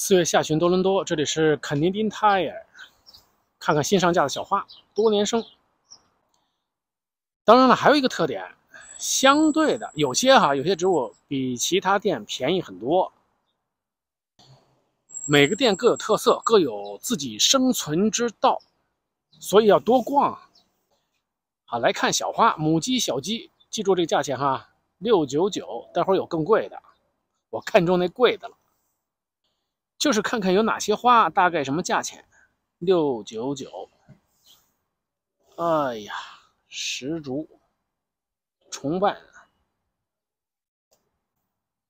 四月下旬多伦多，这里是肯尼丁 Tire，看看新上架的小花，多年生。当然了，还有一个特点，相对的有些哈，有些植物比其他店便宜很多。每个店各有特色，各有自己生存之道，所以要多逛。好，来看小花，母鸡、小鸡，记住这个价钱哈，六九九。待会儿有更贵的，我看中那贵的了。就是看看有哪些花，大概什么价钱，六九九。哎呀，十足，重瓣，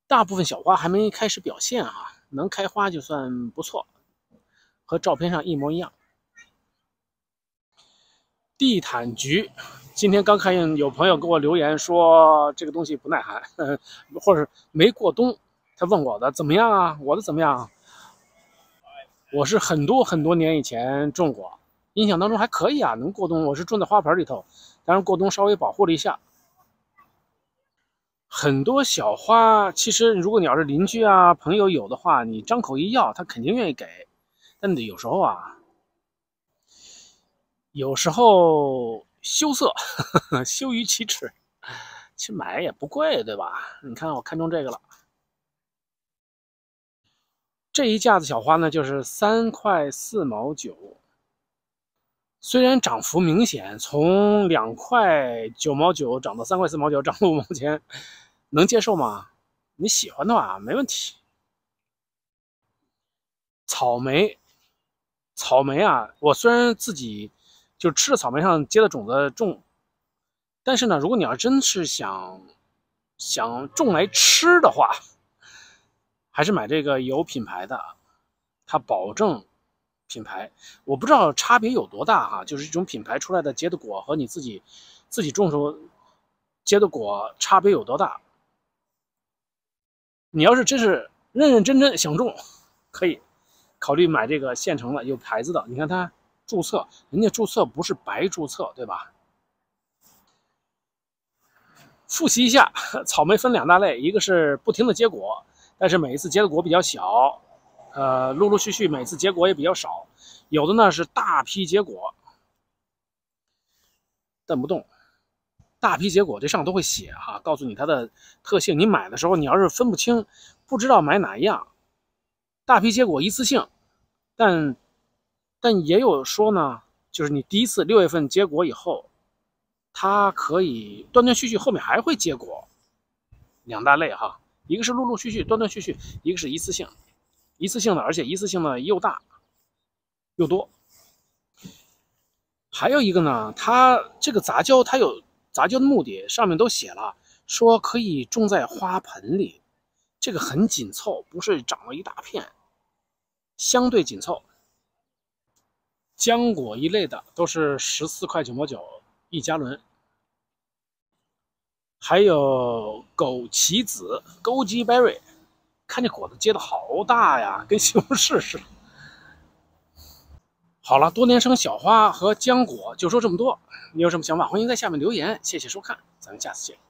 大部分小花还没开始表现啊，能开花就算不错，和照片上一模一样。地毯菊，今天刚看见有朋友给我留言说这个东西不耐寒，或者没过冬，他问我的怎么样啊？我的怎么样？我是很多很多年以前种过，印象当中还可以啊，能过冬。我是种在花盆里头，当然过冬稍微保护了一下。很多小花，其实如果你要是邻居啊、朋友有的话，你张口一要，他肯定愿意给。但有时候啊，有时候羞涩，羞于启齿，其实买也不贵，对吧？你看，我看中这个了。这一架子小花呢，就是三块四毛九。虽然涨幅明显，从两块九毛九涨到三块四毛九，涨了五毛钱，能接受吗？你喜欢的话没问题。草莓，草莓啊，我虽然自己就吃的草莓上结的种子种，但是呢，如果你要真是想想种来吃的话，还是买这个有品牌的，它保证品牌。我不知道差别有多大哈，就是这种品牌出来的结的果和你自己自己种时候结的果差别有多大。你要是真是认认真真想种，可以考虑买这个现成的有牌子的。你看它注册，人家注册不是白注册，对吧？复习一下，草莓分两大类，一个是不停的结果。但是每一次结的果比较小，呃，陆陆续续每次结果也比较少，有的呢是大批结果，蹬不动，大批结果这上都会写哈，告诉你它的特性。你买的时候你要是分不清，不知道买哪一样，大批结果一次性，但但也有说呢，就是你第一次六月份结果以后，它可以断断续续后面还会结果，两大类哈。一个是陆陆续续、断断续续，一个是一次性，一次性的，而且一次性的又大又多。还有一个呢，它这个杂交，它有杂交的目的，上面都写了，说可以种在花盆里，这个很紧凑，不是长了一大片，相对紧凑。浆果一类的都是十四块九毛九一加仑。还有枸杞子 （Goji Berry），看这果子结的好大呀，跟西红柿似的。好了，多年生小花和浆果就说这么多，你有什么想法，欢迎在下面留言。谢谢收看，咱们下次见。